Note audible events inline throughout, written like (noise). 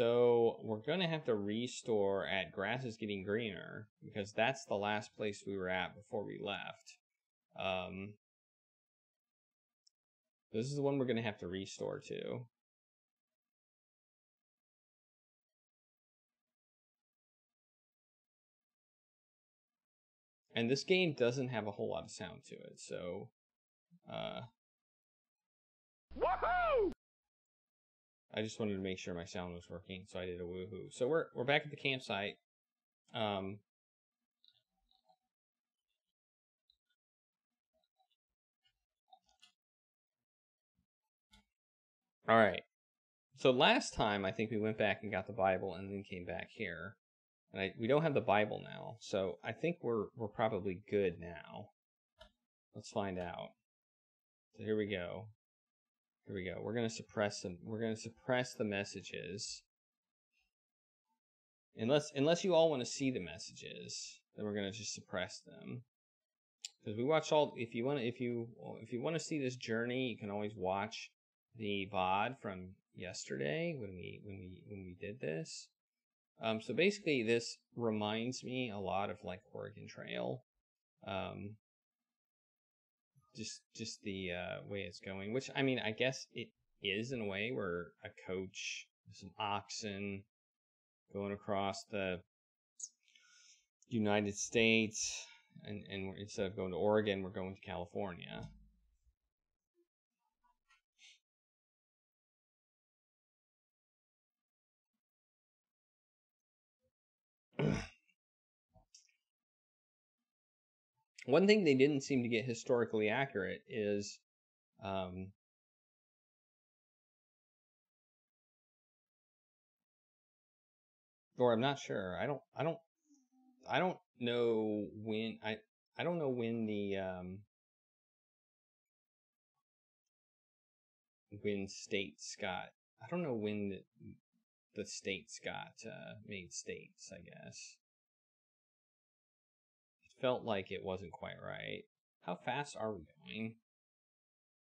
So we're gonna have to restore at grass is getting greener because that's the last place we were at before we left. Um, this is the one we're gonna have to restore to. And this game doesn't have a whole lot of sound to it, so uh Woohoo! I just wanted to make sure my sound was working, so I did a woohoo. So we're we're back at the campsite. Um All right. So last time I think we went back and got the Bible and then came back here. And I, we don't have the Bible now, so I think we're we're probably good now. Let's find out. So here we go. Here we go. We're gonna suppress them. We're gonna suppress the messages. Unless unless you all want to see the messages, then we're gonna just suppress them. Because we watch all. If you want to, if you if you want to see this journey, you can always watch the VOD from yesterday when we when we when we did this. Um, so basically, this reminds me a lot of like Oregon Trail, um, just just the uh, way it's going. Which I mean, I guess it is in a way where a coach, some oxen, going across the United States, and and instead of going to Oregon, we're going to California. (clears throat) One thing they didn't seem to get historically accurate is um, or I'm not sure. I don't I don't I don't know when I I don't know when the um when states got I don't know when the, the states got uh, made states, I guess felt like it wasn't quite right. How fast are we going?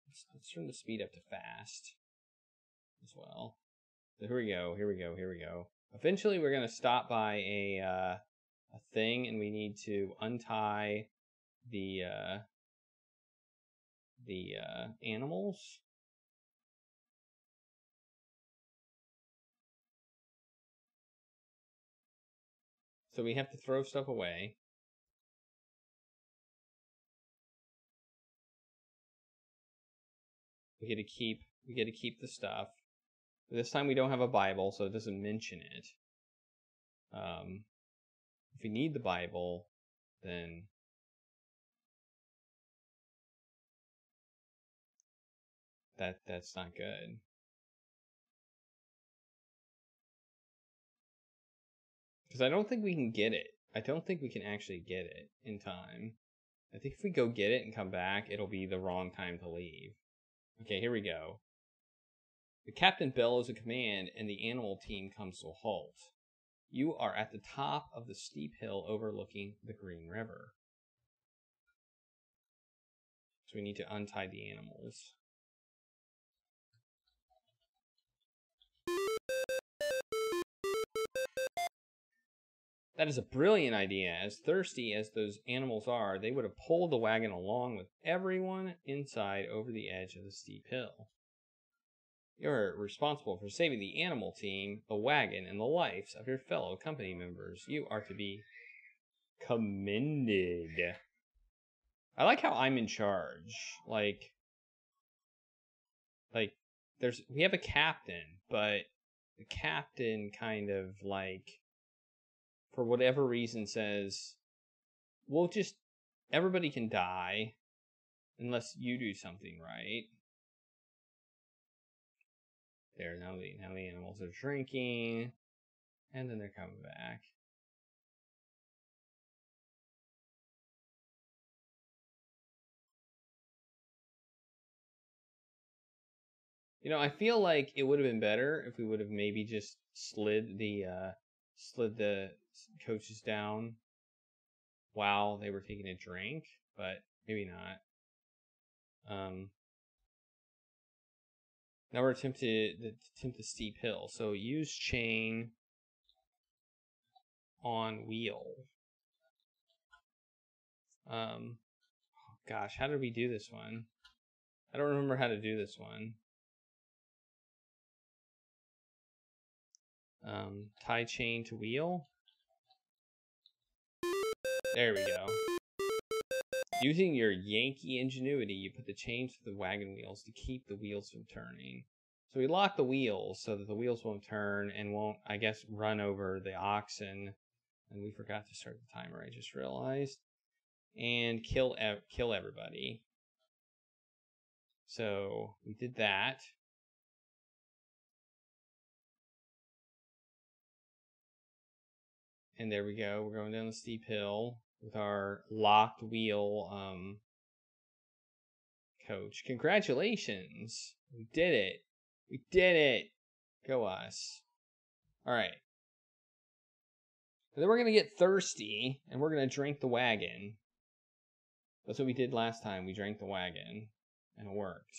Let's, let's turn the speed up to fast as well. So here we go, here we go, here we go. Eventually we're going to stop by a, uh, a thing and we need to untie the, uh, the, uh, animals. So we have to throw stuff away. We get to keep we get to keep the stuff. This time we don't have a Bible, so it doesn't mention it. Um, if we need the Bible, then that that's not good. Because I don't think we can get it. I don't think we can actually get it in time. I think if we go get it and come back, it'll be the wrong time to leave. Okay, here we go. The captain bellows a command, and the animal team comes to a halt. You are at the top of the steep hill overlooking the Green River. So we need to untie the animals. That is a brilliant idea. As thirsty as those animals are, they would have pulled the wagon along with everyone inside over the edge of the steep hill. You're responsible for saving the animal team, the wagon, and the lives of your fellow company members. You are to be commended. I like how I'm in charge. Like, like, there's, we have a captain, but the captain kind of like for whatever reason says, we'll just everybody can die unless you do something right. There now the now the animals are drinking, and then they're coming back. You know, I feel like it would have been better if we would have maybe just slid the uh slid the coaches down while they were taking a drink, but maybe not. Um, Now we're attempting to attempt the steep hill. So use chain on wheel. Um, gosh, how did we do this one? I don't remember how to do this one. Um, tie chain to wheel. There we go. Using your Yankee ingenuity, you put the chains to the wagon wheels to keep the wheels from turning. So we lock the wheels so that the wheels won't turn and won't, I guess, run over the oxen. And we forgot to start the timer, I just realized. And kill kill everybody. So we did that. And there we go. We're going down the steep hill with our locked wheel um, coach. Congratulations. We did it. We did it. Go us. All right. And then we're going to get thirsty and we're going to drink the wagon. That's what we did last time. We drank the wagon and it worked.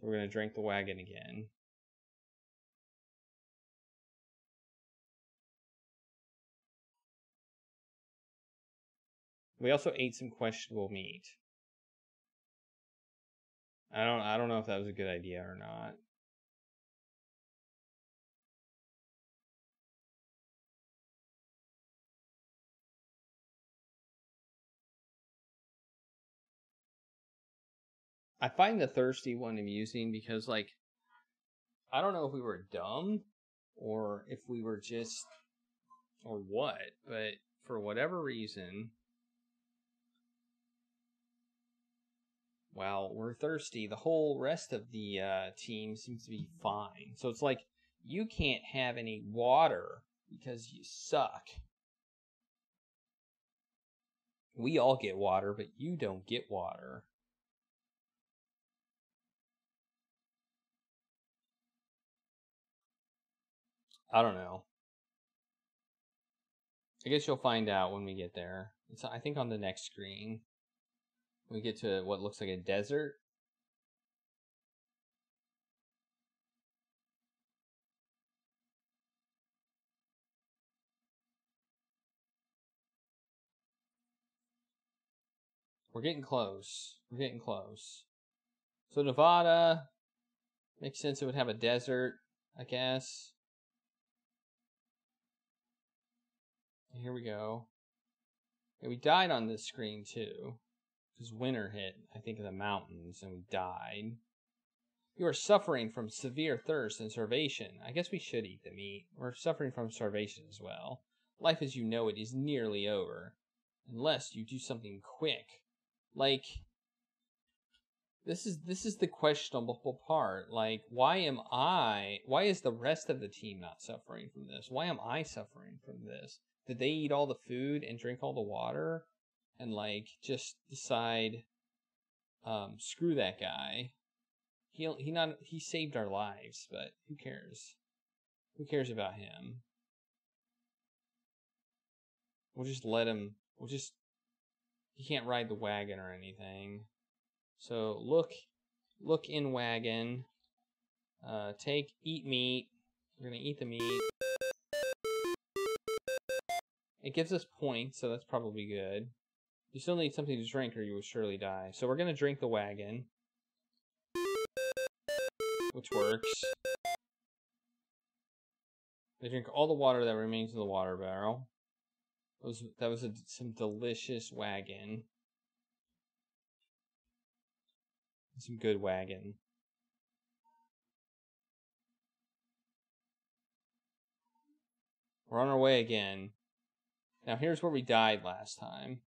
So we're going to drink the wagon again. We also ate some questionable meat. I don't I don't know if that was a good idea or not. I find the thirsty one amusing because like I don't know if we were dumb or if we were just or what, but for whatever reason while we're thirsty, the whole rest of the uh, team seems to be fine. So it's like you can't have any water because you suck. We all get water, but you don't get water. I don't know. I guess you'll find out when we get there. It's I think on the next screen. We get to what looks like a desert. We're getting close. We're getting close. So Nevada makes sense it would have a desert, I guess. Here we go. Yeah, we died on this screen too because winter hit, I think, the mountains and we died. You are suffering from severe thirst and starvation. I guess we should eat the meat. We're suffering from starvation as well. Life as you know it is nearly over. Unless you do something quick. Like this is this is the questionable part. Like, why am I why is the rest of the team not suffering from this? Why am I suffering from this? Did they eat all the food and drink all the water? And like just decide um screw that guy. He he not he saved our lives but who cares? Who cares about him? We'll just let him we'll just he can't ride the wagon or anything. So look look in wagon. Uh take eat meat. We're gonna eat the meat. It gives us points so that's probably good you still need something to drink or you will surely die. So we're to drink the wagon. Which works. They drink all the water that remains in the water barrel. That was, that was a, some delicious wagon. Some good wagon. We're on our way again. Now here's where we died last time.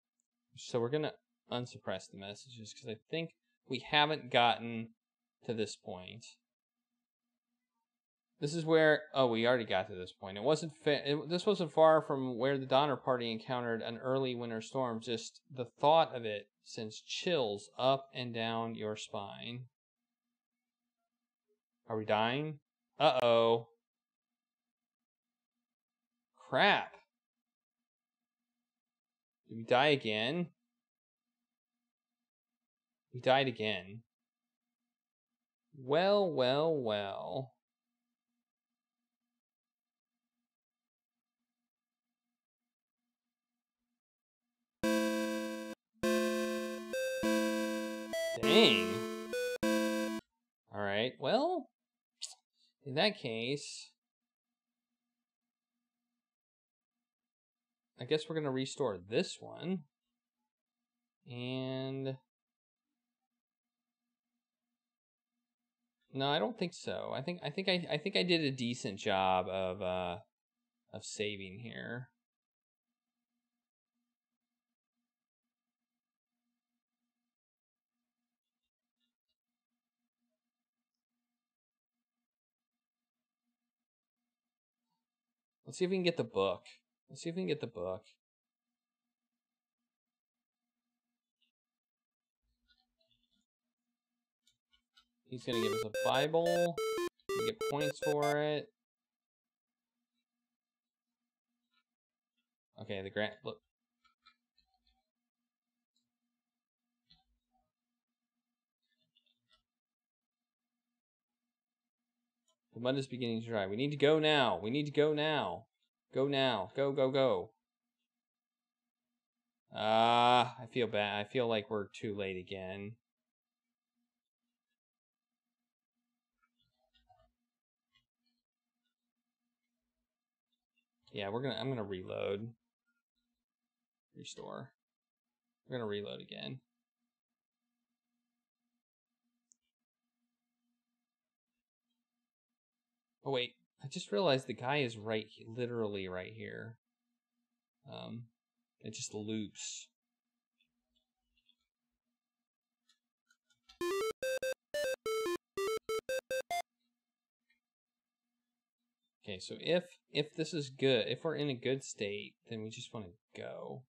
So we're going to unsuppress the messages because I think we haven't gotten to this point. This is where oh we already got to this point. It wasn't fa- it, this wasn't far from where the Donner Party encountered an early winter storm. Just the thought of it sends chills up and down your spine. Are we dying? Uh oh. Crap. Did we die again? We died again. Well, well, well. Dang. All right. Well, in that case, I guess we're going to restore this one. And No, I don't think so. I think I think I I think I did a decent job of uh of saving here. Let's see if we can get the book. Let's see if we can get the book. He's to give us a Bible. We get points for it. Okay, the grant. Look. The mud is beginning to dry. We need to go now. We need to go now. Go now. Go, go, go. Ah, uh, I feel bad. I feel like we're too late again. Yeah, we're gonna I'm gonna reload. Restore. We're gonna reload again. Oh wait, I just realized the guy is right literally right here. Um it just loops. Okay, so if if this is good, if we're in a good state, then we just want to go.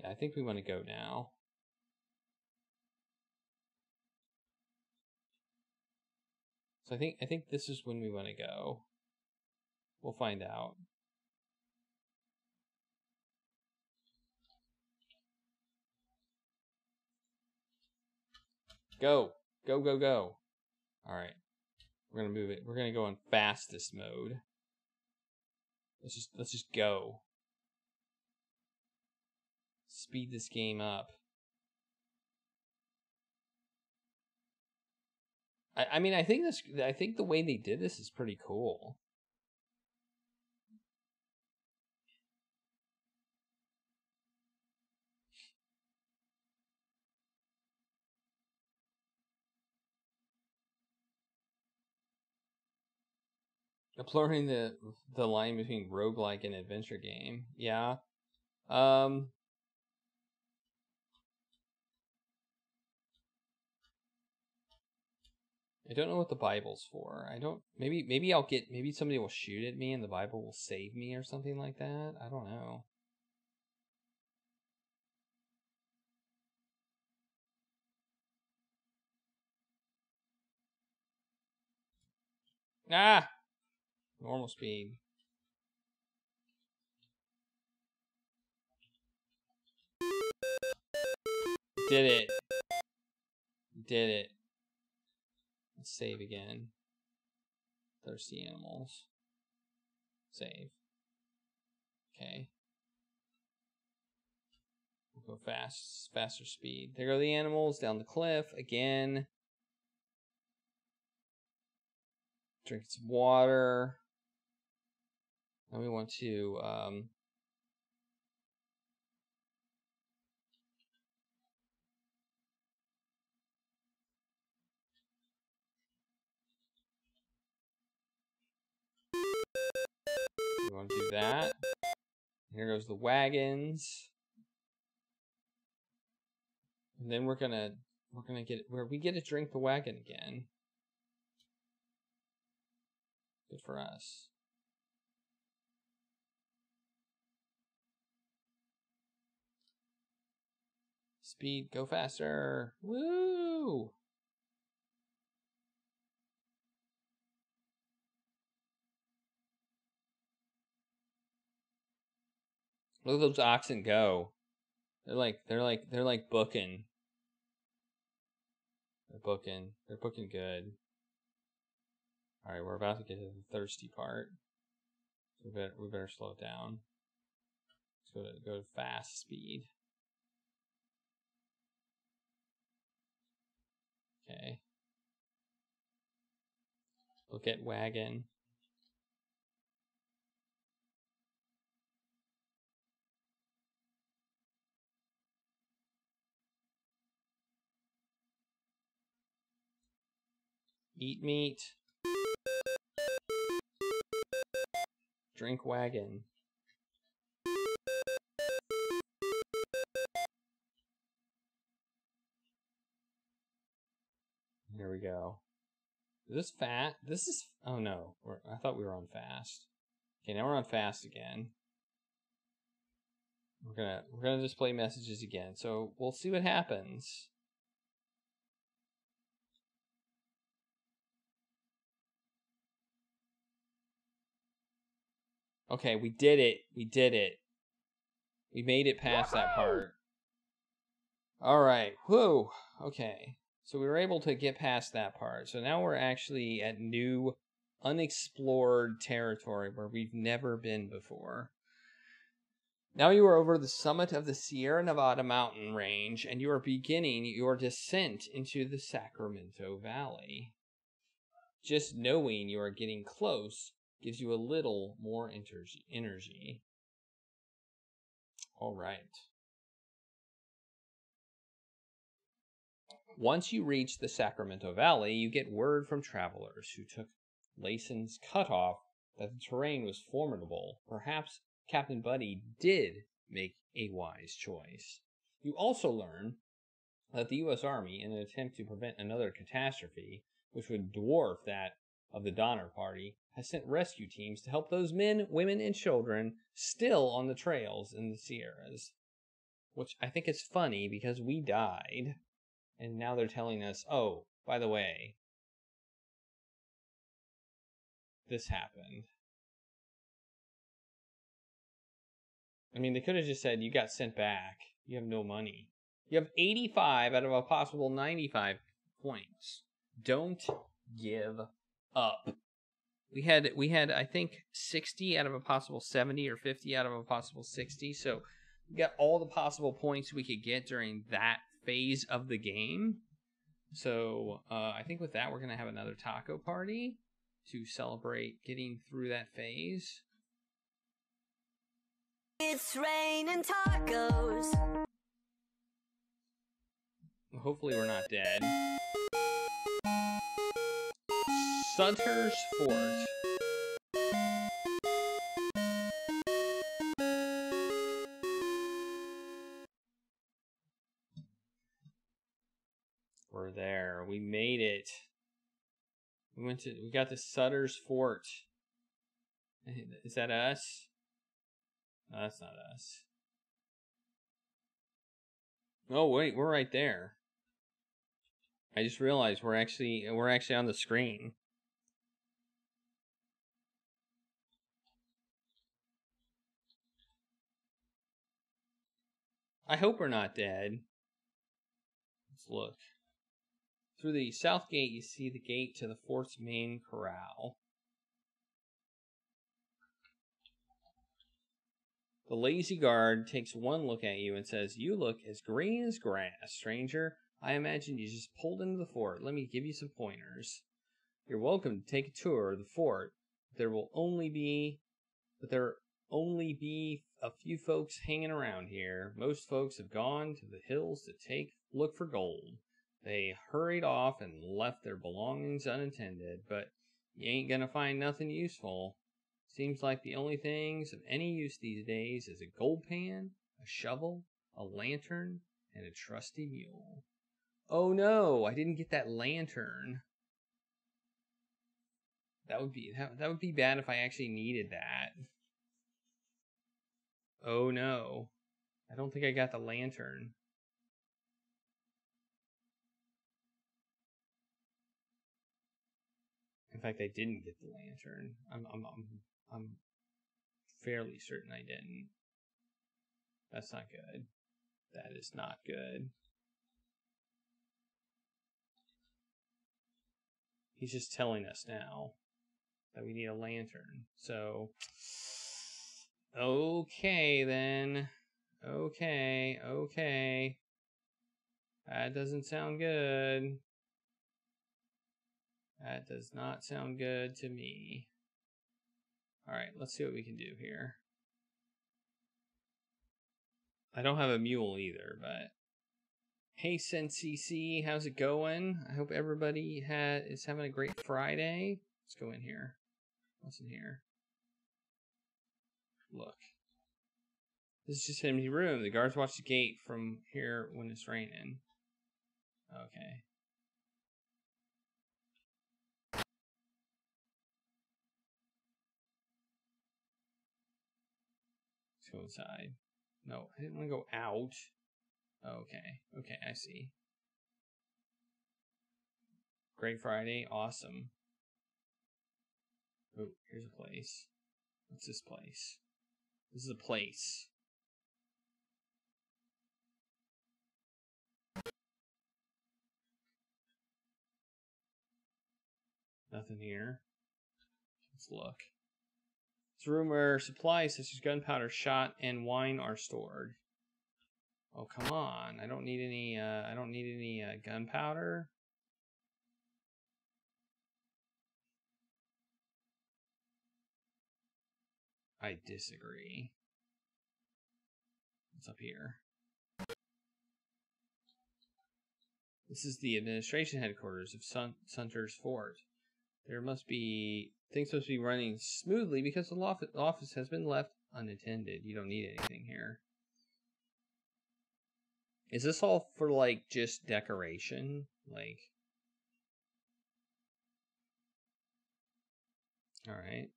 Yeah, I think we want to go now. So I think I think this is when we want to go. We'll find out. Go. Go, go, go. Alright. We're gonna move it. We're gonna go in fastest mode. Let's just let's just go. Speed this game up. I, I mean I think this I think the way they did this is pretty cool. blurring the the line between roguelike and adventure game. Yeah. Um I don't know what the Bible's for. I don't maybe maybe I'll get maybe somebody will shoot at me and the Bible will save me or something like that. I don't know. Ah! Normal speed. Did it. Did it. Let's save again. Thirsty animals. Save. Okay. We'll go fast, faster speed. There go the animals down the cliff again. Drink some water. Now we want to um, we want to do that. Here goes the wagons. And then we're gonna we're gonna get where we get to drink the wagon again. Good for us. Speed, go faster. Woo! Look at those oxen go. They're like they're like they're like booking. They're booking. They're booking good. All right, we're about to get to the thirsty part. So we better we better slow it down. Let's go to go to fast speed. Okay. Look at wagon. Eat meat. Drink wagon. There we go. Is this fat? This is. Oh no. We're, I thought we were on fast. Okay, now we're on fast again. We're gonna we're gonna display messages again. So we'll see what happens. Okay, we did it. We did it. We made it past that part. All right. Whoa. Okay. So we were able to get past that part. So now we're actually at new unexplored territory where we've never been before. Now you are over the summit of the Sierra Nevada mountain range and you are beginning your descent into the Sacramento Valley. Just knowing you are getting close gives you a little more energy. All right. Once you reach the Sacramento Valley, you get word from travelers who took Layson's cutoff that the terrain was formidable. Perhaps Captain Buddy did make a wise choice. You also learn that the U.S. Army, in an attempt to prevent another catastrophe, which would dwarf that of the Donner Party, has sent rescue teams to help those men, women, and children still on the trails in the Sierras. Which I think is funny because we died. And now they're telling us, oh, by the way, this happened. I mean, they could have just said, you got sent back. You have no money. You have 85 out of a possible 95 points. Don't give up we had we had I think 60 out of a possible 70 or 50 out of a possible 60. So we got all the possible points we could get during that phase of the game. So uh, I think with that we're gonna have another taco party to celebrate getting through that phase. It's raining tacos. Hopefully we're not dead. Sutter's Fort. We're there. We made it. We went to we got to Sutter's Fort. Is that us? No, that's not us. Oh wait, we're right there. I just realized we're actually we're actually on the screen. I hope we're not dead. Let's look. Through the south gate, you see the gate to the fort's main corral. The lazy guard takes one look at you and says, You look as green as grass, stranger. I imagine you just pulled into the fort. Let me give you some pointers. You're welcome to take a tour of the fort. There will only be, but there only be a few folks hanging around here. Most folks have gone to the hills to take look for gold. They hurried off and left their belongings unattended, but you ain't gonna find nothing useful. Seems like the only things of any use these days is a gold pan, a shovel, a lantern, and a trusty mule. Oh no, I didn't get that lantern. That would be that, that would be bad if I actually needed that. Oh no. I don't think I got the lantern. In fact, I didn't get the lantern. I'm I'm I'm, I'm fairly certain I didn't. That's not good. That is not good. He's just telling us now that we need a lantern. So, okay then. Okay, okay. That doesn't sound good. That does not sound good to me. Alright, let's see what we can do here. I don't have a mule either, but hey CC, how's it going? I hope everybody ha- is having a great Friday. Let's go in here. What's in here? Look. This is just an empty room. The guards watch the gate from here when it's raining. Okay. Let's go inside. No, I didn't want to go out. Okay, okay, I see. Great Friday, awesome. Oh, here's a place. What's this place? This is a place. Nothing here. Let's look. It's a room where supplies such as gunpowder, shot, and wine are stored. Oh come on! I don't need any. Uh, I don't need any uh, gunpowder. I disagree. What's up here? This is the administration headquarters of Sun- Sumter's Fort. There must be things to be running smoothly because the office has been left unattended. You don't need anything here. Is this all for like just decoration? Like All right.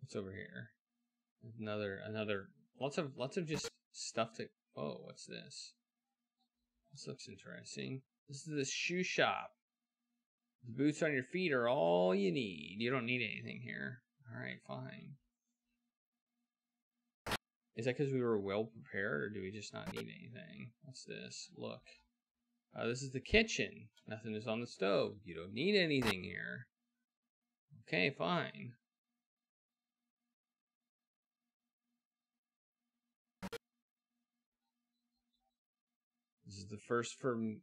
What's over here? Another another lots of lots of just stuff to Oh, what's this? This looks interesting. This is the shoe shop. The boots on your feet are all you need. You don't need anything here. All right, fine. Is that because we were well prepared, or do we just not need anything? What's this? Look. Uh, this is the kitchen. Nothing is on the stove. You don't need anything here. Okay, fine. The first ferm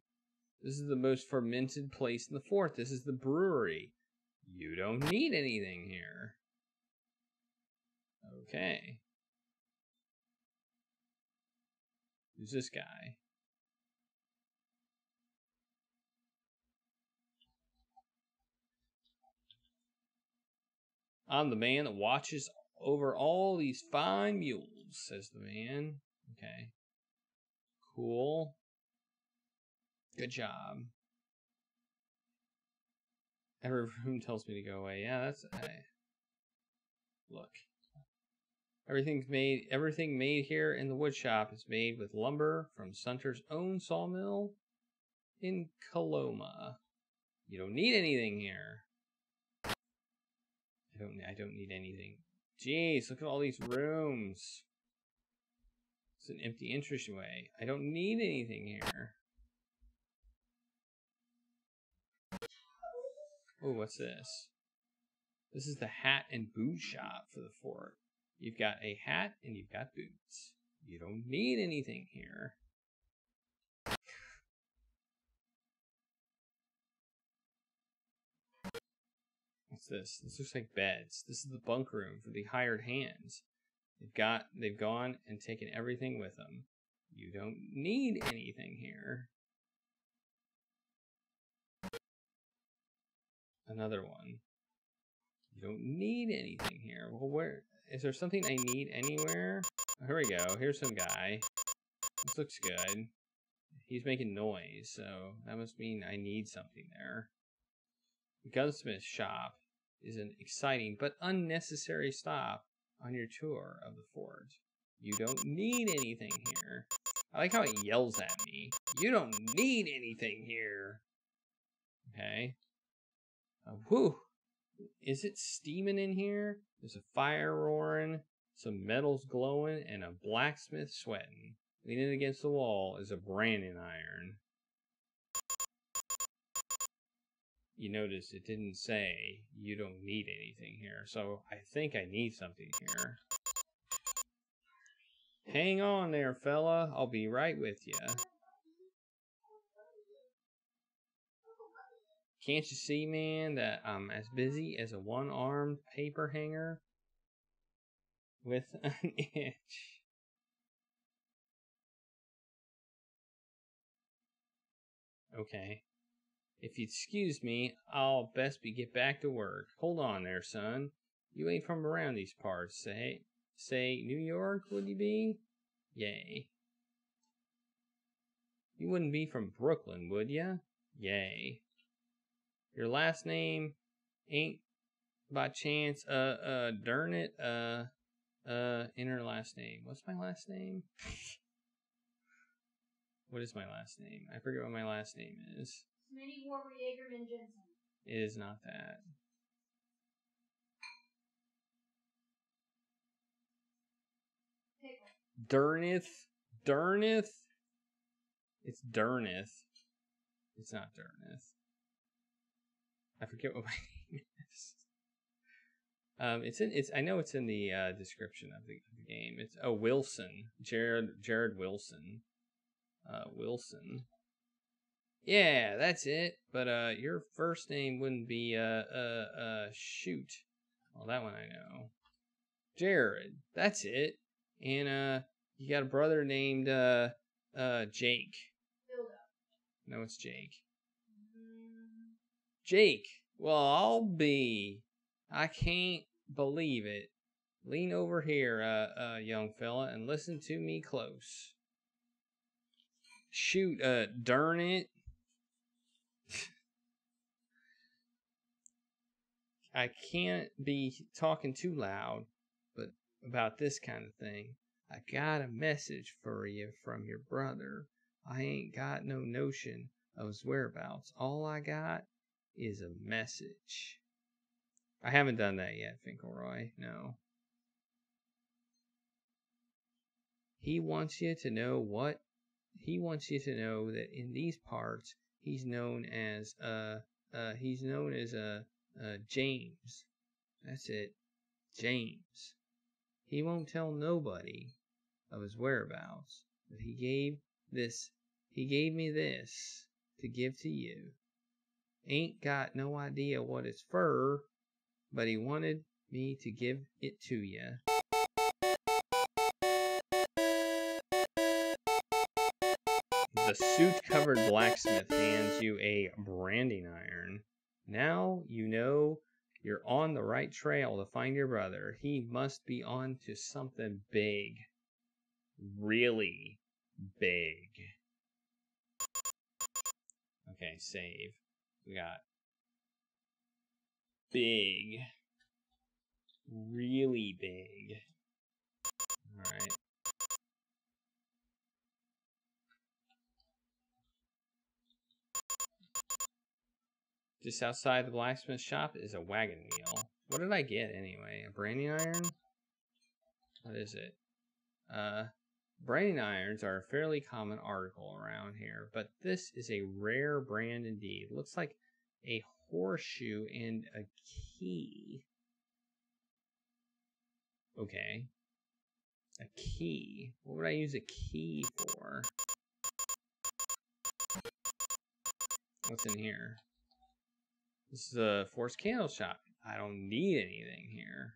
this is the most fermented place in the fort. This is the brewery. You don't need anything here. Okay. Who's this guy? I'm the man that watches over all these fine mules, says the man. Okay. Cool. Good job. Every room tells me to go away. Yeah, that's. I, look. Everything's made. Everything made here in the woodshop is made with lumber from Sumter's own sawmill in Coloma. You don't need anything here. I don't. I don't need anything. Jeez, look at all these rooms. It's an empty entryway. I don't need anything here. Oh, what's this? This is the hat and boot shop for the fort. You've got a hat and you've got boots. You don't need anything here. What's this? This looks like beds. This is the bunk room for the hired hands. They've got they've gone and taken everything with them. You don't need anything here. Another one. You don't need anything here. Well, where is there something I need anywhere? Oh, here we go. Here's some guy. This looks good. He's making noise, so that must mean I need something there. The gunsmith shop is an exciting but unnecessary stop on your tour of the fort. You don't need anything here. I like how it yells at me. You don't need anything here. Okay. Uh, whew. Is it steaming in here? There's a fire roaring, some metals glowing, and a blacksmith sweating. leaning against the wall, is a branding iron. You notice it didn't say you don't need anything here, so I think I need something here. Hang on there, fella. I'll be right with you. Can't you see, man, that I'm as busy as a one-armed paper hanger with (laughs) an itch? Okay. If you'd excuse me, I'll best be get back to work. Hold on there, son. You ain't from around these parts, say? Say New York, would you be? Yay. You wouldn't be from Brooklyn, would ya? Yay. Your last name ain't by chance uh uh darn it uh uh enter last name. What's my last name? (laughs) what is my last name? I forget what my last name is. Smitty Warber Jaegerman Jensen. It is not that. Pickle. Durnith? Durnith? It's Durnith. It's not Durnith. I forget what (laughs) my name is. Um, it's in. It's. I know it's in the uh, description of the, of the game. It's oh Wilson, Jerrod Jerrod Wilson, uh, Wilson. Yeah, that's it. But uh, your first name wouldn't be uh uh uh shoot. Well, that one I know. Jerrod. That's it. And uh, you got a brother named uh uh Jake. No, it's Jake. Jake. Well, I'll be. I can't believe it. Lean over here, uh, uh, young fella, and listen to me close. Shoot, uh, darn it. (laughs) I can't be talking too loud, but about this kind of thing. I got a message for you from your brother. I ain't got no notion of his whereabouts. All I got is a message. I haven't done that yet, Finkelroy. No. He wants you to know what? He wants you to know that in these parts, he's known as uh uh he's known as uh James. That's it. James. He won't tell nobody of his whereabouts, but he gave this he gave me this to give to you. Ain't got no idea what it's fur, but he wanted me to give it to you. The suit covered blacksmith hands you a branding iron. Now you know you're on the right trail to find your brother. He must be on to something big. Really big. Okay, save. We got big. Really big. Alright. Just outside the blacksmith shop is a wagon wheel. What did I get anyway? A branding iron? What is it? Uh, branding irons are a fairly common article around here, but this is a rare brand indeed. Looks like a horseshoe and a key. Okay. A key. What would I use a key for? What's in here? This is a forced candle shop. I don't need anything here.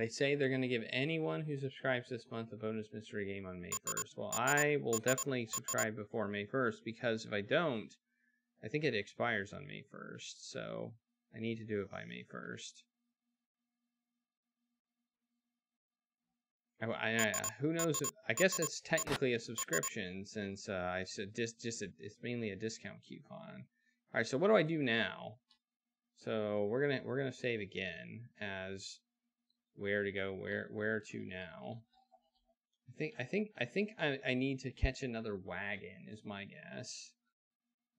They say they're going to give anyone who subscribes this month a bonus mystery game on May 1st. Well, I will definitely subscribe before May 1st because if I don't, I think it expires on May 1st. So I need to do it by May 1st. I, I, who knows? If, I guess it's technically a subscription since uh, I said just just a, it's mainly a discount coupon. All right, so what do I do now? So we're gonna we're gonna save again as where to go, where where to now. I think I think I think I, I need to catch another wagon is my guess.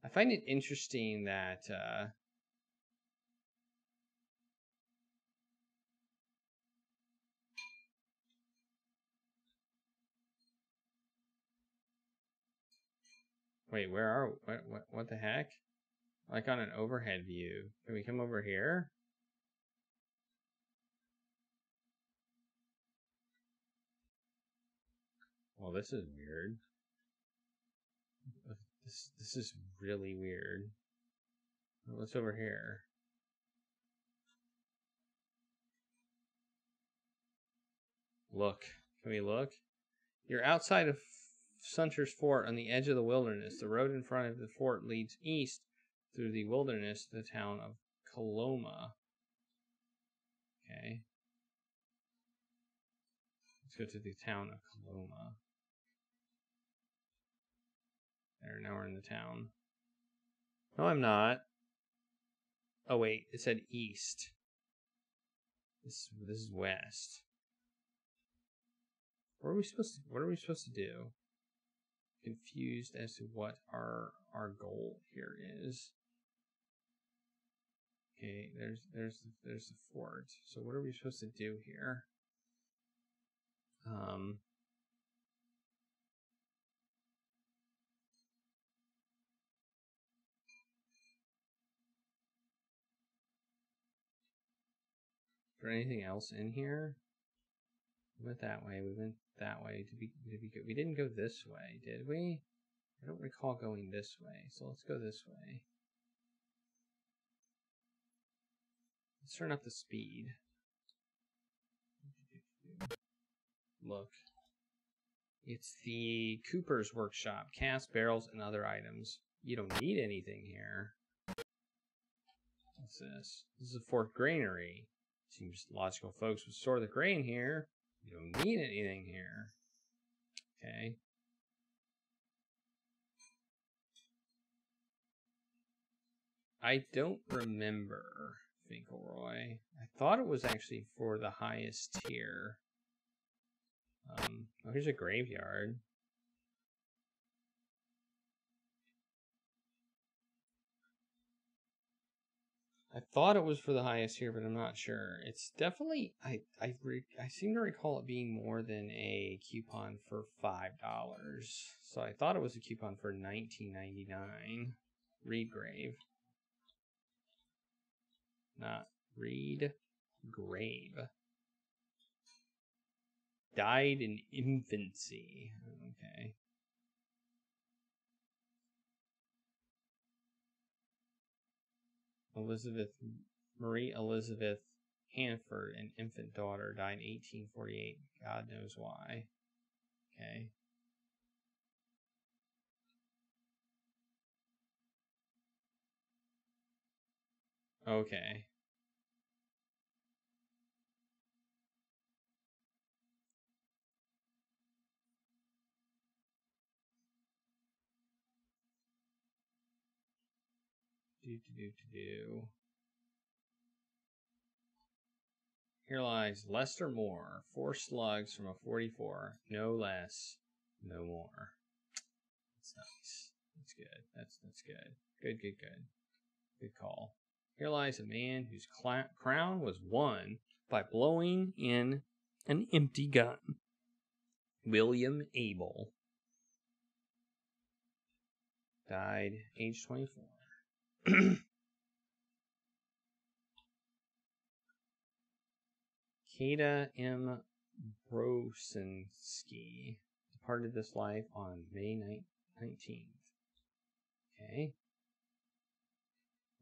I find it interesting that uh, Wait, where are what, what what the heck? Like on an overhead view. Can we come over here? Well, this is weird. This this is really weird. What's over here? Look. Can we look? You're outside of Sutter's Fort on the edge of the wilderness. The road in front of the fort leads east through the wilderness to the town of Coloma. Okay. Let's go to the town of Coloma. There, now we're in the town. No, I'm not. Oh wait, it said east. This this is west. What are we supposed to what are we supposed to do? Confused as to what our our goal here is. Okay, there's there's there's the fort. So what are we supposed to do here? Um There anything else in here? We went that way. We went that way good. We didn't go this way, did we? I don't recall going this way, so let's go this way. Let's turn up the speed. Look. It's the Cooper's workshop. Cast barrels and other items. You don't need anything here. What's this? This is a fourth granary. Seems logical folks would store the grain here. You don't need anything here. Okay. I don't remember Finkelroy. I thought it was actually for the highest tier. Um, oh, here's a graveyard. I thought it was for the highest here, but I'm not sure. It's definitely I I re, I seem to recall it being more than a coupon for five dollars. So I thought it was a coupon for 19.99. Reed Grave, not Reed Grave. Died in infancy. Okay. Elizabeth Marie Elizabeth Hanford, an infant daughter, died in 1848. God knows why. Okay. Okay. Do do do do do. Here lies Lester Moore, four slugs from a 44, no less, no more. That's nice. That's good. That's that's good. Good, good, good. Good call. Here lies a man whose crown was won by blowing in an empty gun. William Abel. Died age 24. (clears throat) Kada M. Brosinski departed this life on May 19th. Okay.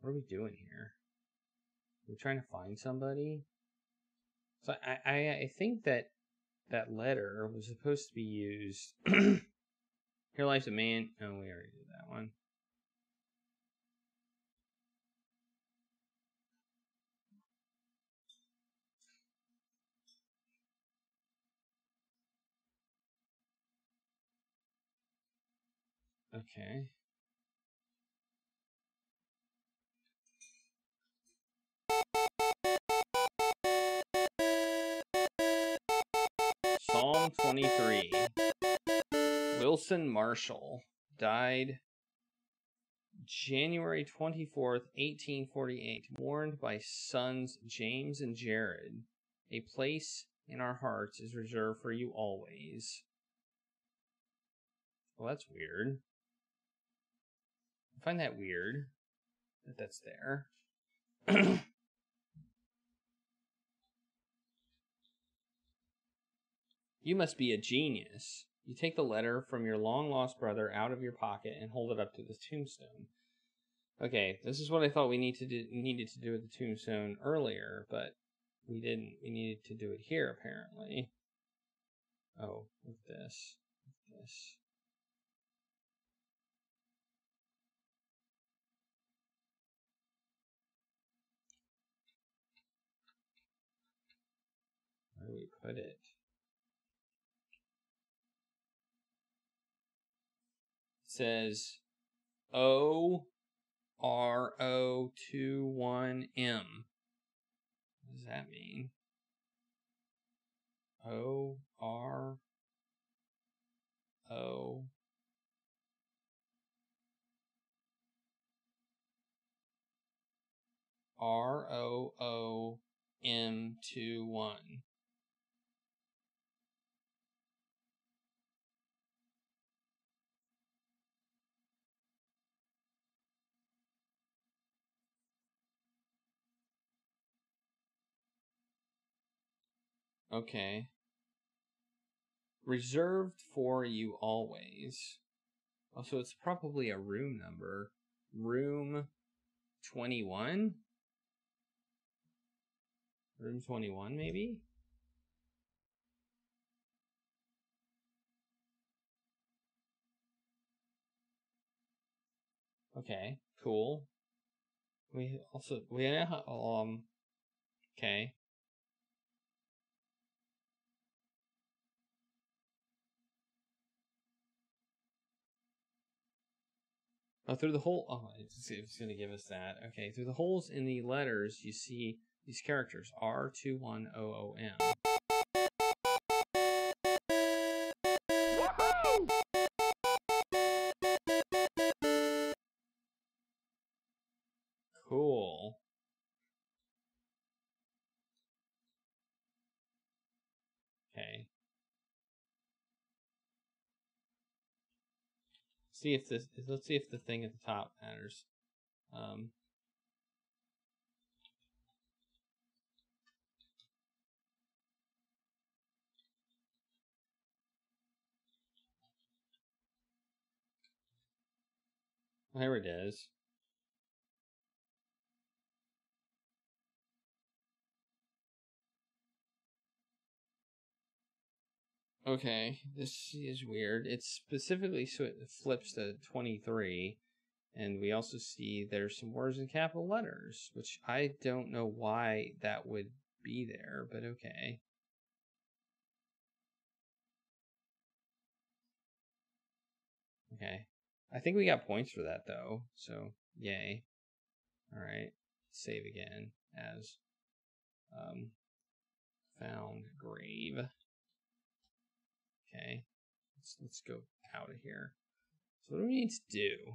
What are we doing here? We're trying to find somebody. So I, I, I think that that letter was supposed to be used. (clears throat) Here lies a man. Oh, we already did that one. Okay. Psalm 23. Wilson Marshall died January 24th, 1848, mourned by sons James and Jared. A place in our hearts is reserved for you always. Well, that's weird. I find that weird that that's there. (clears throat) you must be a genius. You take the letter from your long lost brother out of your pocket and hold it up to the tombstone. Okay, this is what I thought we need to do, needed to do with the tombstone earlier, but we didn't. We needed to do it here apparently. Oh, at this. At this. Put it? It says O R O 2 1 M. What does that mean? O R O R O O M 2 1. Okay. Reserved for you always. Oh, so it's probably a room number. Room 21? Room 21, maybe? Okay, cool. We also, we, (laughs) um, okay. Oh, through the hole. Oh, it's, it's going to give us that. Okay, through the holes in the letters, you see these characters R21OOM. See if this let's see if the thing at the top matters. Um, there it is. Okay, this is weird. It specifically so it flips to 23, and we also see there's some words in capital letters, which I don't know why that would be there, but okay. Okay. I think we got points for that though, so yay. Alright, save again as um, found grave. Okay, let's let's go out of here. So what do we need to do?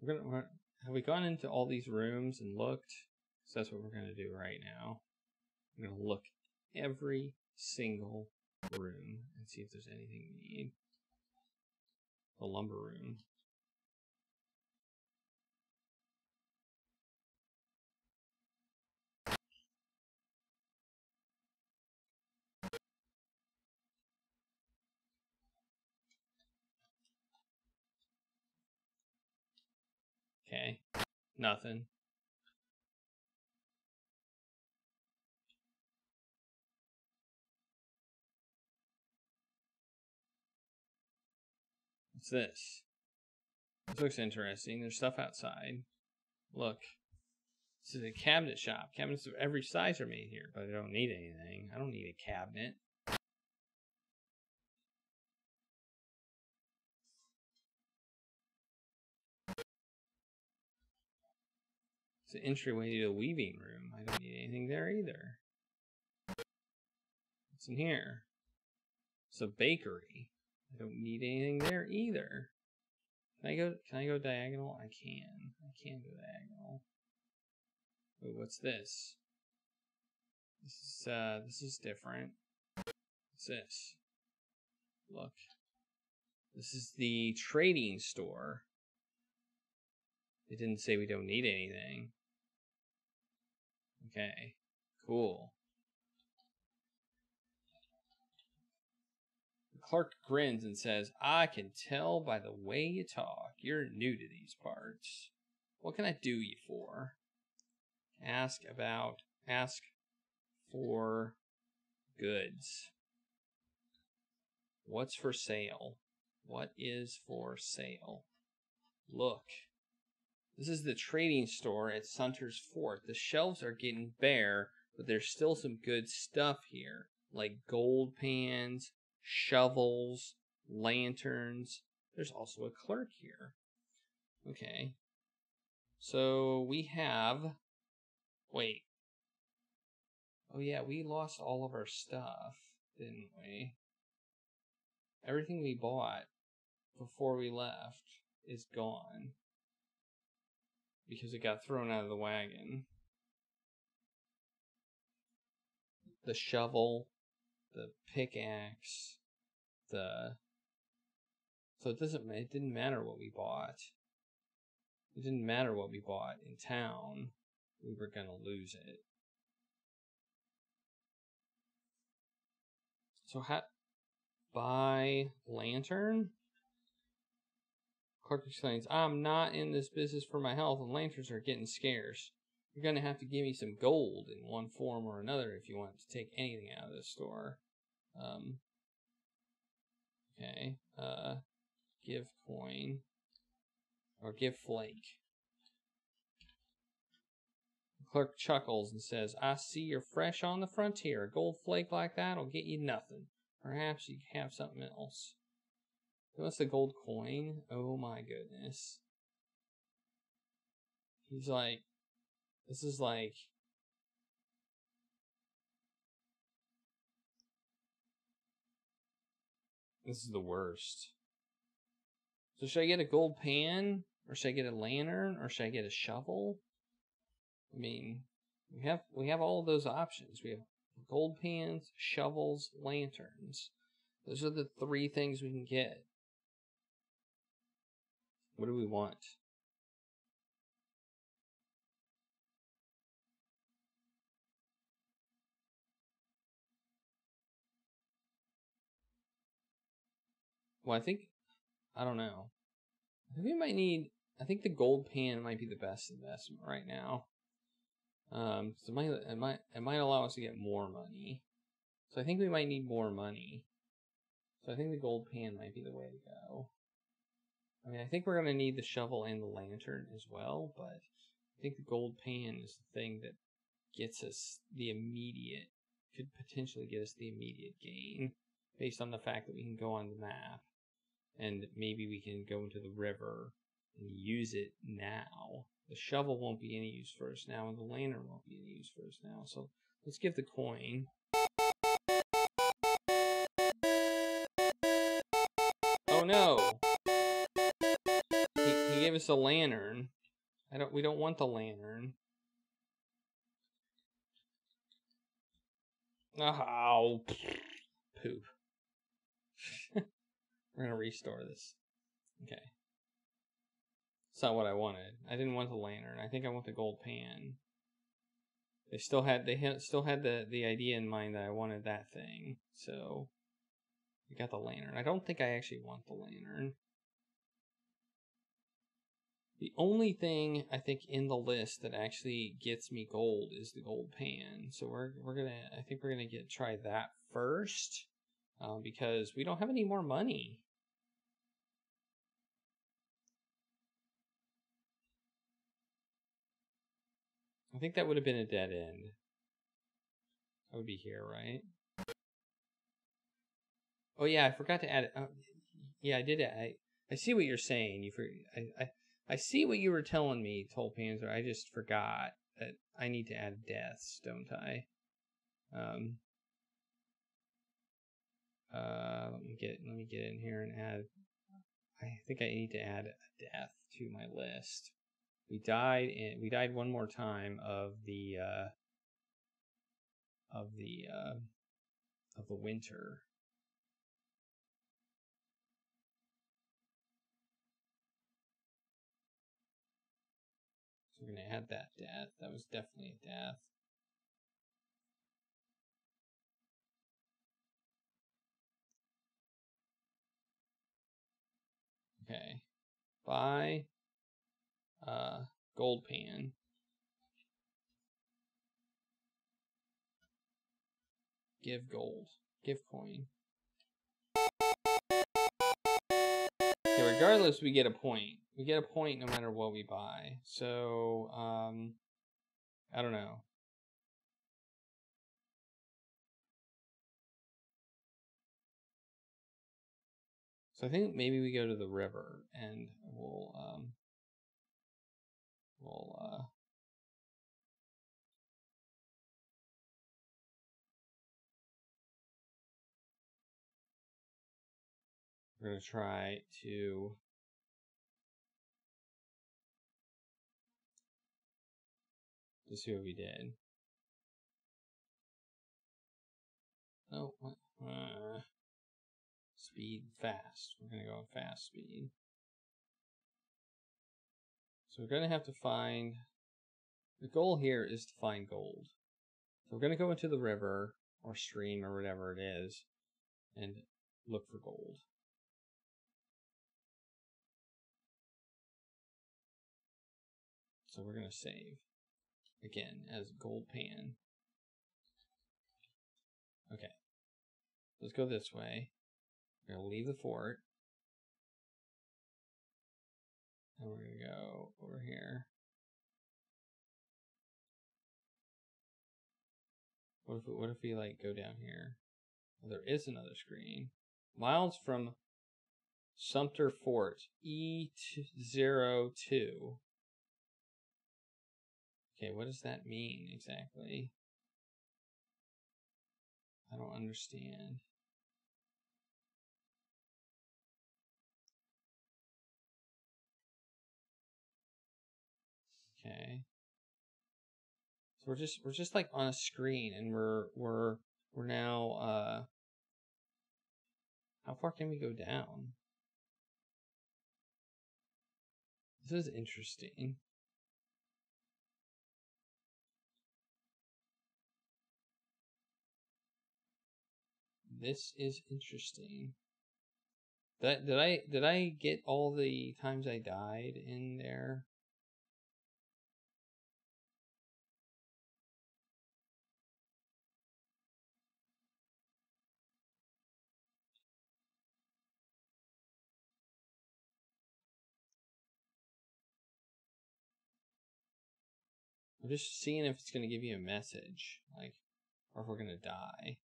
We're gonna we're, have we gone into all these rooms and looked? So that's what we're gonna do right now. I'm gonna look every single room and see if there's anything we need. The lumber room. Okay, nothing. What's this? This looks interesting. There's stuff outside. Look. This is a cabinet shop. Cabinets of every size are made here, but I don't need anything. I don't need a cabinet. It's an entryway to a weaving room. I don't need anything there either. What's in here? It's a bakery. I don't need anything there either. Can I go? Can I go diagonal? I can. I can go diagonal. Wait, what's this? This is uh, this is different. What's this? Look. This is the trading store. It didn't say we don't need anything. Okay, cool. The clerk grins and says, I can tell by the way you talk, you're new to these parts. What can I do you for? Ask about, ask for goods. What's for sale? What is for sale? Look. This is the trading store at Sutter's Fort. The shelves are getting bare, but there's still some good stuff here, like gold pans, shovels, lanterns. There's also a clerk here. Okay. So we have. Wait. Oh, yeah, we lost all of our stuff, didn't we? Everything we bought before we left is gone because it got thrown out of the wagon. The shovel, the pickaxe, the so it doesn't it didn't matter what we bought. It didn't matter what we bought in town. We were to lose it. So how buy lantern? Clark explains, I'm not in this business for my health, and lanterns are getting scarce. You're going to have to give me some gold in one form or another if you want to take anything out of this store. Um, okay. Uh, give coin. Or give flake. The clerk chuckles and says, I see you're fresh on the frontier. A gold flake like that'll get you nothing. Perhaps you have something else. What's the gold coin? Oh my goodness. He's like, this is like, this is the worst. So should I get a gold pan? Or should I get a lantern? Or should I get a shovel? I mean, we have we have all those options. We have gold pans, shovels, lanterns. Those are the three things we can get. What do we want? Well, I think I don't know. I think we might need. I think the gold pan might be the best investment right now. Um, so it might it might it might allow us to get more money. So I think we might need more money. So I think the gold pan might be the way to go. I mean, I think we're gonna need the shovel and the lantern as well, but I think the gold pan is the thing that gets us the immediate could potentially get us the immediate gain based on the fact that we can go on the map and maybe we can go into the river and use it now. The shovel won't be any use for us now, and the lantern won't be any use for us now. So let's give the coin. Oh no! He, he gave us a lantern. I don't. We don't want the lantern. Oh, poop. (laughs) We're gonna restore this. Okay. It's not what I wanted. I didn't want the lantern. I think I want the gold pan. They still had they had, still had the the idea in mind that I wanted that thing. So we got the lantern. I don't think I actually want the lantern. The only thing I think in the list that actually gets me gold is the gold pan. So we're we're gonna I think we're gonna get try that first, uh, because we don't have any more money. Think that would have been a dead end. I would be here, right? Oh yeah, I forgot to add it. Oh, yeah, I did. I I see what you're saying. You for I, I I see what you were telling me, Toll Panzer. I just forgot that I need to add deaths, don't I? Um. Uh, let me get let me get in here and add. I think I need to add a death to my list. We died in we died one more time of the uh of the uh of the winter. So we're gonna add that death. That was definitely a death. Okay. Buy uh gold pan. Give gold. Give coin. Okay, regardless, we get a point. We get a point no matter what we buy. So, um, I don't know. So I think maybe we go to the river and we'll um we'll uh we're gonna try to to see what we did. Oh. Uh, speed fast. We're gonna go fast speed. So we're gonna have to find. The goal here is to find gold. So we're gonna go into the river or stream or whatever it is, and look for gold. So we're gonna save again as gold pan. Okay. Let's go this way. We're gonna leave the fort. And we're gonna go over here. What if what if we like go down here? Well, there is another screen. Miles from Sutter Fort E02. Okay, what does that mean exactly? I don't understand. Okay. So we're just we're just like on a screen and we're we're we're now uh how far can we go down? This is interesting. This is interesting. That did I did I get all the times I died in there? I'm just seeing if it's going to give you a message, like, or if we're going to die.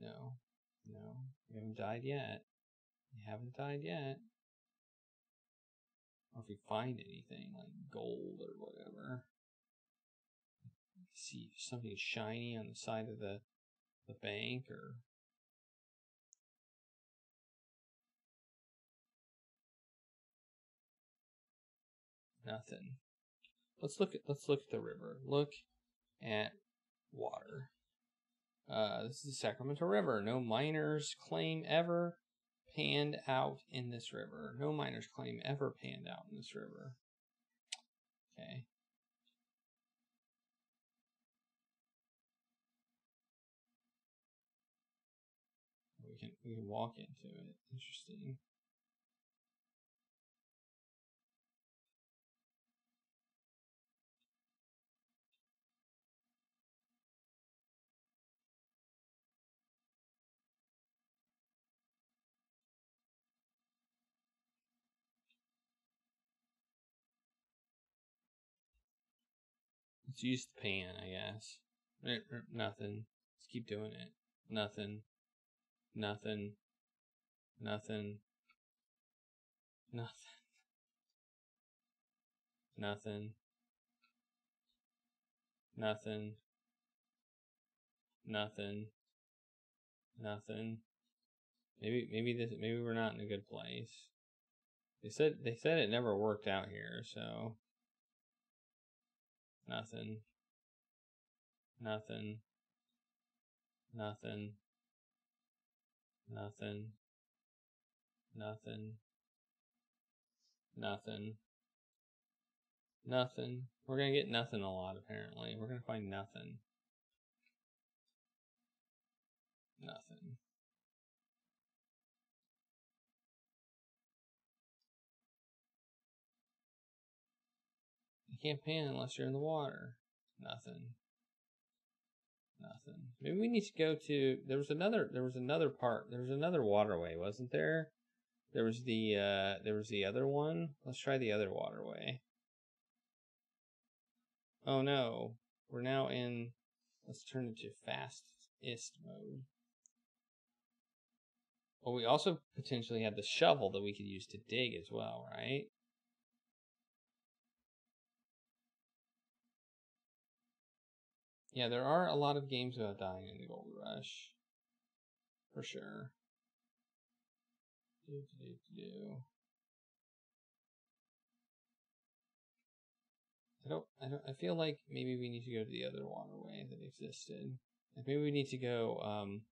No, no, we haven't died yet. We haven't died yet. Or if we find anything like gold or whatever. See something shiny on the side of the the bank or nothing. Let's look at let's look at the river. Look at water. Uh, this is the Sacramento River. No miners claim ever panned out in this river. No miners claim ever panned out in this river. Okay. We can we can walk into it. Interesting. Let's use the pan, I guess. Er, er, Nothing. Let's keep doing it. Nothing. Nothing. Nothing. Nothing. Nothing. Nothing. Nothing. Nothing. Maybe maybe this maybe we're not in a good place. They said they said it never worked out here, so nothing. Nothing. Nothing. Nothing. Nothing. Nothing. Nothing. We're gonna get nothing a lot apparently. We're gonna find nothing. Nothing. Can't pan unless you're in the water. Nothing. Nothing. Maybe we need to go to there was another there was another part there was another waterway, wasn't there? There was the uh there was the other one. Let's try the other waterway. Oh no. We're now in let's turn it to fastest mode. Well, we also potentially have the shovel that we could use to dig as well, right? Yeah, there are a lot of games about dying in the Gold Rush. For sure. Do, do, do. I don't, I don't, I feel like maybe we need to go to the other waterway that existed. Like maybe we need to go, um,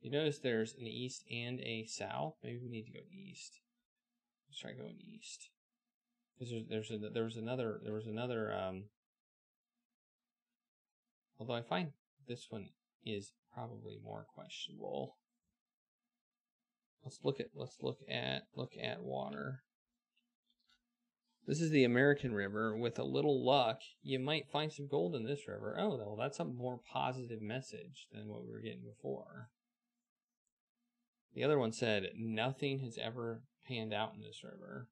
you notice there's an east and a south. Maybe we need to go east. Let's try going east. Because there's, there's a, there was another, there was another, um, Although I find this one is probably more questionable. Let's look at let's look at look at water. This is the American River. With a little luck, you might find some gold in this river. Oh, well, that's a more positive message than what we were getting before. The other one said nothing has ever panned out in this river.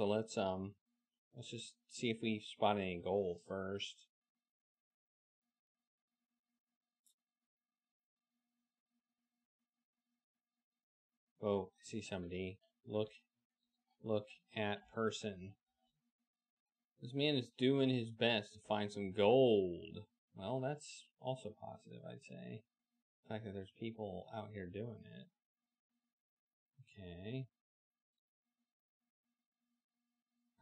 So let's um let's just see if we spot any gold first. Oh, I see somebody. Look look at person. This man is doing his best to find some gold. Well, that's also positive, I'd say. The fact that there's people out here doing it. Okay.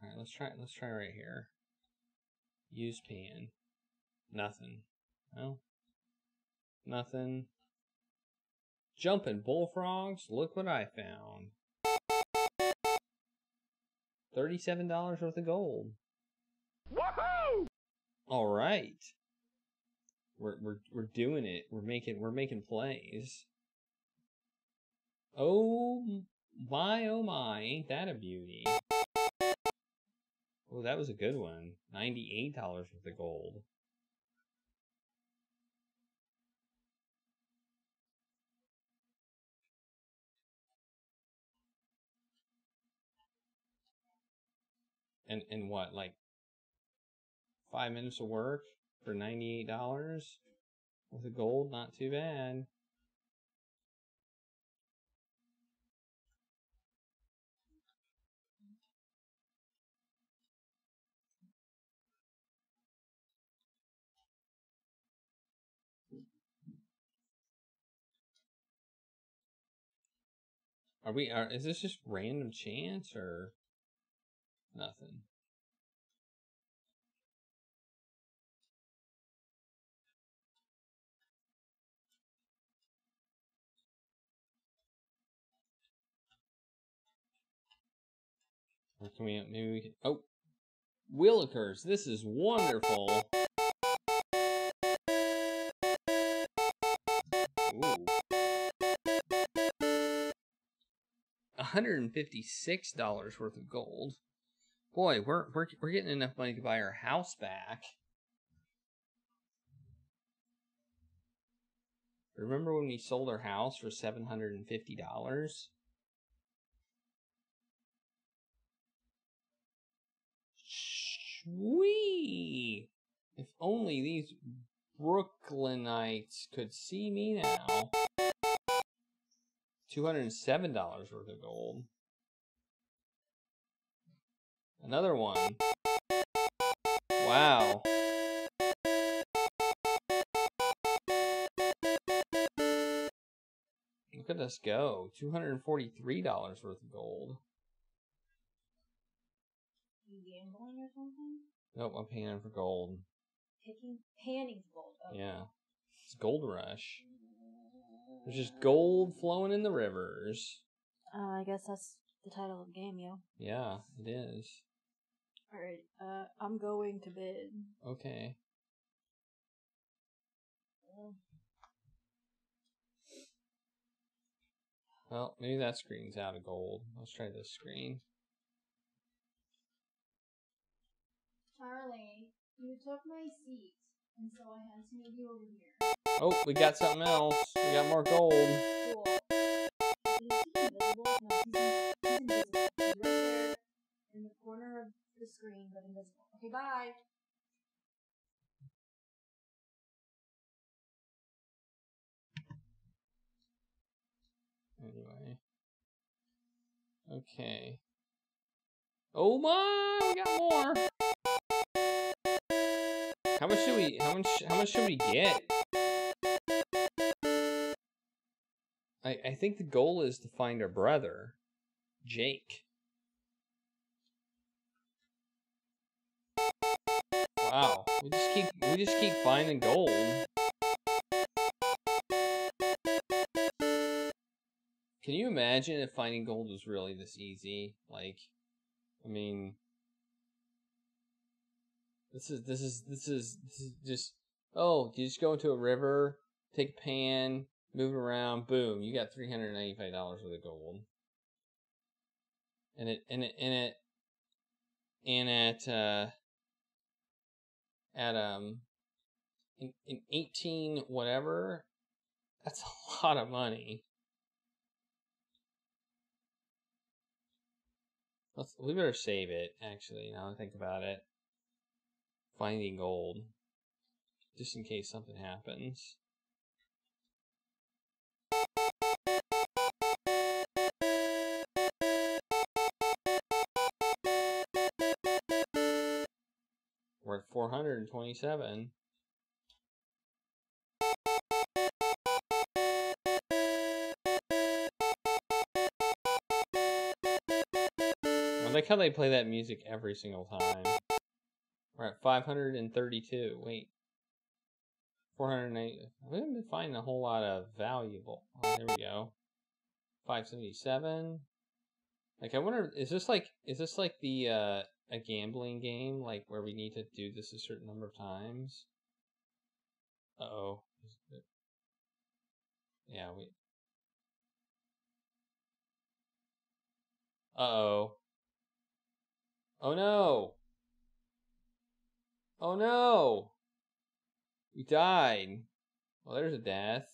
All right, let's try. Let's try right here. Use pan. Nothing. No. Nothing. Jumping bullfrogs. Look what I found. Thirty-seven dollars worth of gold. Woohoo! All right. We're we're we're doing it. We're making we're making plays. Oh my oh my, ain't that a beauty? Oh, that was a good one. $98 worth of gold. And and what, like five minutes of work for $98 with the gold? Not too bad. Are we? Are, is this just random chance or nothing? Or can we? Maybe we can. Oh, Willikers! This is wonderful. $156 worth of gold. Boy, we're, we're, we're getting enough money to buy our house back. Remember when we sold our house for $750? Sweet! If only these Brooklynites could see me now. $207 worth of gold. Another one. Wow. Look at us go. $243 worth of gold. You gambling or something? Nope, I'm paying for gold. Picking, panning gold. Oh. Yeah. It's gold rush. Mm-hmm. There's just gold flowing in the rivers. Uh, I guess that's the title of the game, yo. Yeah, it is. Alright, uh, I'm going to bed. Okay. Well, maybe that screen's out of gold. Let's try this screen. Charlie, you took my seat, and so I had to move you over here. Oh, we got something else. We got more gold. Cool. Is he invisible? No, he's, in, he's invisible. He's right there in the corner of the screen, but invisible. Okay, bye. Anyway. Okay. Oh my, we got more. How much should we? How much? How much should we get? I I think the goal is to find our brother, Jake. Wow, we just keep we just keep finding gold. Can you imagine if finding gold was really this easy? Like, I mean, this is this is this is this is just oh, you just go into a river, take a pan, move it around, boom, you got three hundred ninety five dollars worth of gold. And it and it and it and at uh at um in, in eighteen whatever, that's (laughs) a lot of money. Let's we better save it, actually, now I think about it. Finding gold. Just in case something happens. We're at 427. Like how they play that music every single time. We're at 532. Wait. 408. We haven't been finding a whole lot of valuable. Oh, there we go. 577. Like, I wonder, is this like, is this like the, uh, a gambling game? Like, where we need to do this a certain number of times? Uh oh. Yeah, we. Uh oh. Oh no! Oh no! We died. Well, there's a death.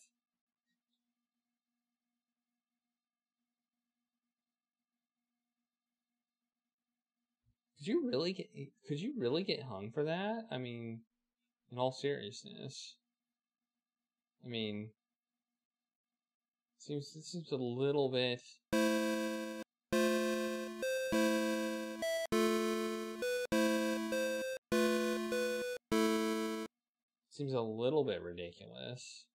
Could you really get? Eh, could you really get hung for that? I mean, in all seriousness. I mean, seems it seems a little bit. Seems a little bit ridiculous.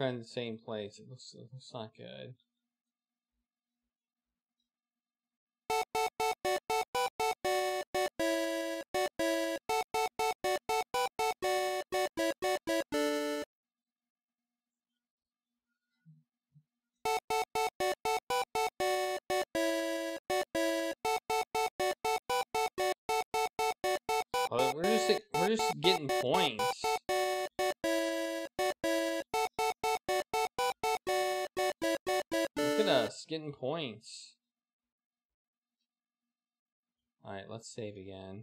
Trying the same place. It looks, it looks not good. We're just we're just getting points. Getting points. Alright, let's save again.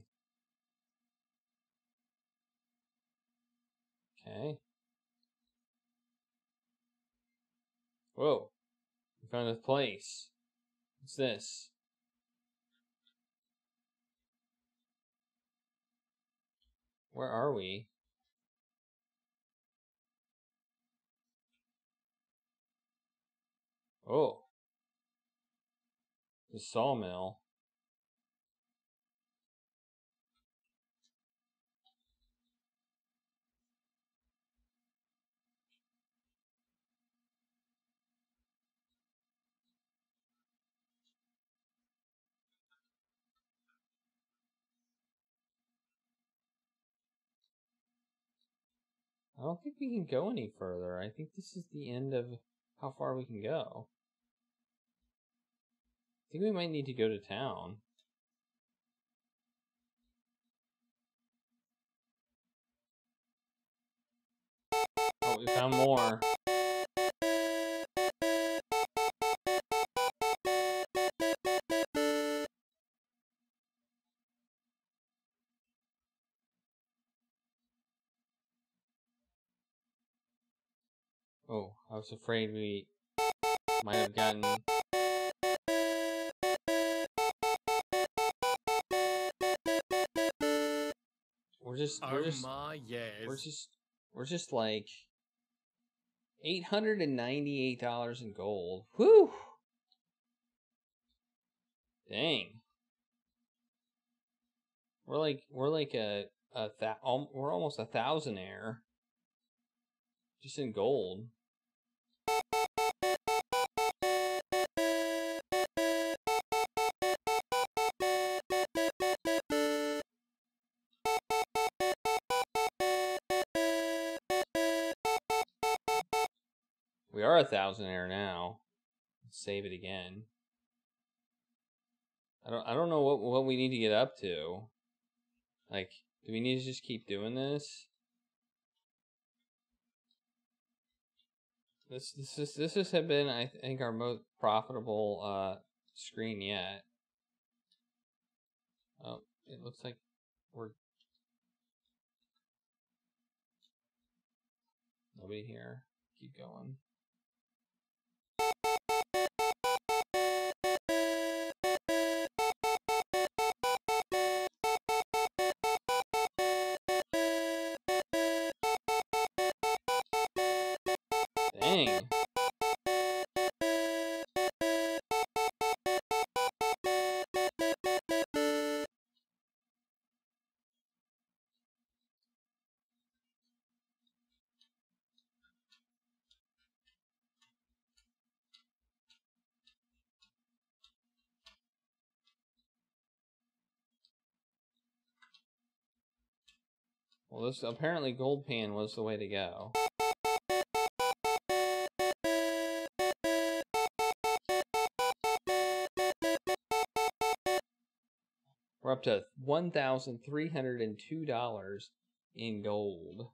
Okay. Whoa. We found a place. What's this? Where are we? Oh. The sawmill. I don't think we can go any further. I think this is the end of how far we can go. I think we might need to go to town. Oh, we found more. Oh, I was afraid we might have gotten We're just we're just my yes. we're just we're just like eight hundred and ninety eight dollars in gold. Whew. Dang. We're like we're like a a that um, we're almost a thousandaire. Just in gold. We are a thousandaire now. Save it again. I don't I don't know what what we need to get up to. Like, do we need to just keep doing this? This this is this has been I think our most profitable uh screen yet. Oh, it looks like we're nobody here. Keep going. Well, this apparently gold pan was the way to go. We're up to one thousand three hundred and two dollars in gold.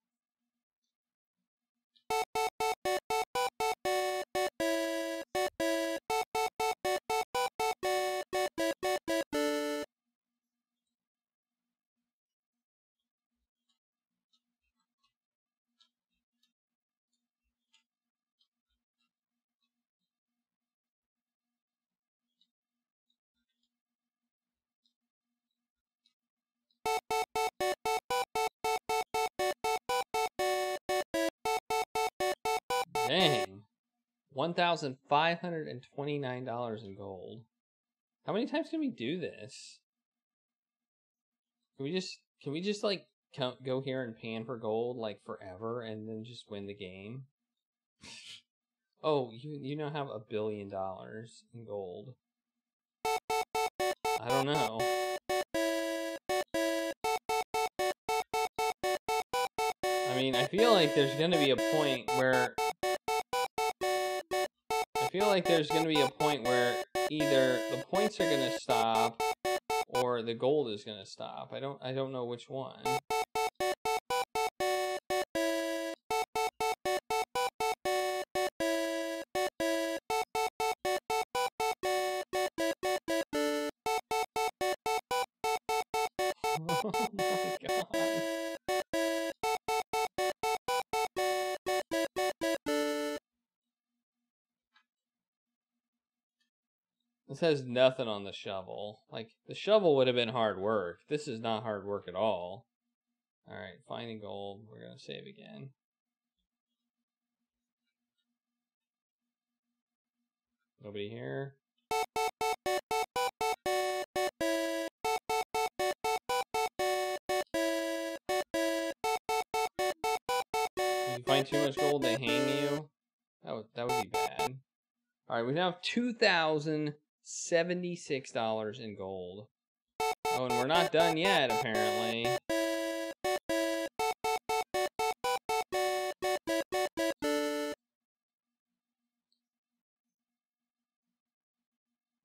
Dang. One thousand five hundred and twenty nine dollars in gold. How many times can we do this? Can we just can we just like co- go here and pan for gold like forever and then just win the game? (laughs) oh, you you now have a billion dollars in gold. I don't know. I mean, I feel like there's gonna be a point where feel like there's gonna be a point where either the points are gonna stop or the gold is gonna stop. I don't I don't know which one. Has nothing on the shovel. Like, the shovel would have been hard work. This is not hard work at all. Alright, finding gold. We're gonna save again. Nobody here? If you find too much gold, they hang you. That would that would be bad. All right, we now have two thousand seventy-six dollars in gold. Oh, and we're not done yet, apparently.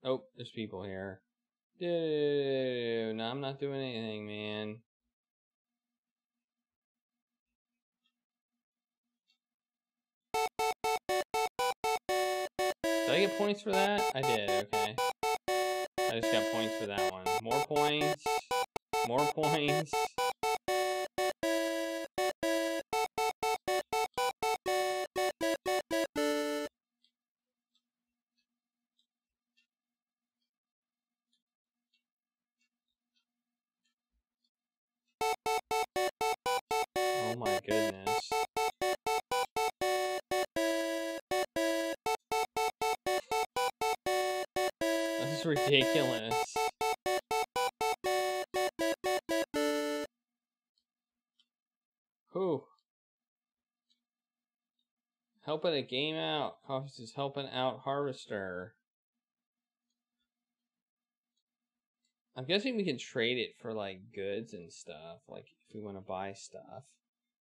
Oh, there's people here. Dude, no, I'm not doing anything, man. Did I get points for that? I did, okay. I just got points for that one. More points. More points. Helping a game out. Coffee is helping out Harvester. I'm guessing we can trade it for like goods and stuff. Like if we want to buy stuff,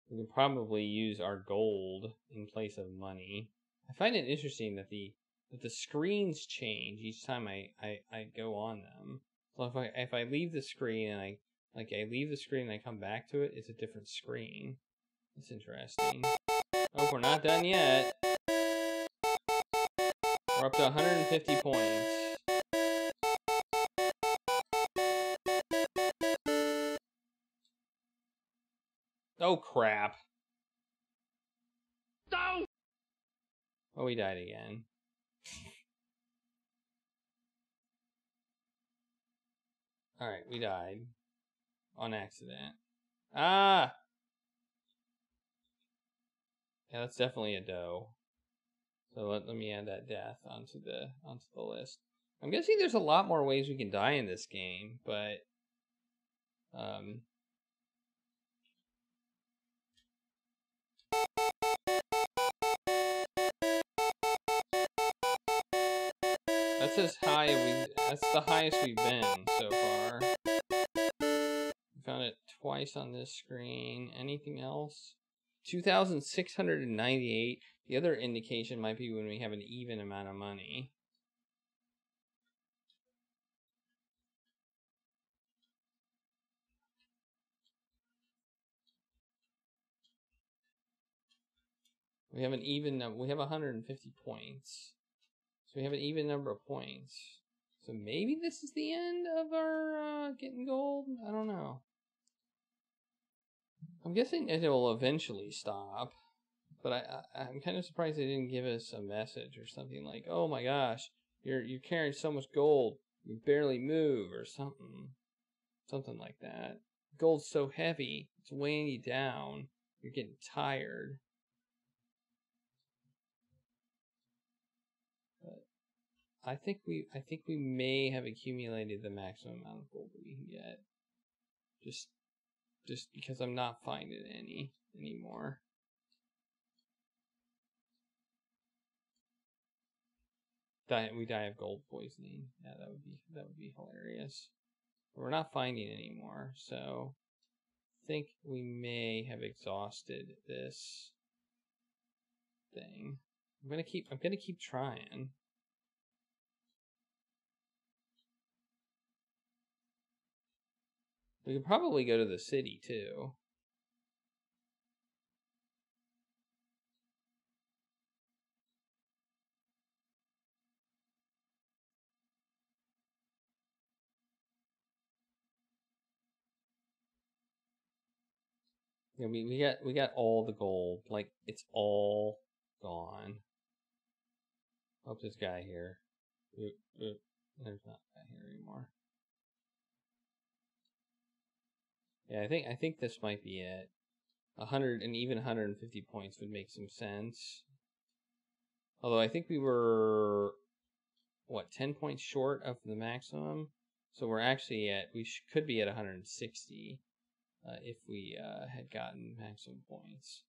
we can probably use our gold in place of money. I find it interesting that the that the screens change each time I, I, I go on them. So if I if I leave the screen and I like I leave the screen and I come back to it, it's a different screen. That's interesting. Oh, we're not done yet. We're up to 150 points. Oh crap. No! Oh, we died again. Alright, we died. On accident. Ah! Yeah, that's definitely a doe. So let, let me add that death onto the onto the list. I'm guessing there's a lot more ways we can die in this game, but um That's as high we that's the highest we've been so far. We found it twice on this screen. Anything else? 2698. The other indication might be when we have an even amount of money. We have an even number. We have 150 points. So we have an even number of points. So maybe this is the end of our uh, getting gold? I don't know. I'm guessing it will eventually stop. But I, I, I'm kind of surprised they didn't give us a message or something like, oh my gosh, you're, you're carrying so much gold, you barely move or something. Something like that. Gold's so heavy, it's weighing you down. You're getting tired. I think we I think we may have accumulated the maximum amount of gold we can get. Just just because I'm not finding any anymore. Die we die of gold poisoning. Yeah, that would be that would be hilarious. But we're not finding anymore, so I think we may have exhausted this thing. I'm gonna keep I'm gonna keep trying. We could probably go to the city too. Yeah, we, we got we got all the gold. Like it's all gone. Oh, Hope this guy here. Oop, oop. There's not a guy here anymore. Yeah, I think I think this might be it. A hundred and even 150 points would make some sense. Although I think we were what 10 points short of the maximum, so we're actually at we sh- could be at 160 uh, if we uh, had gotten maximum points.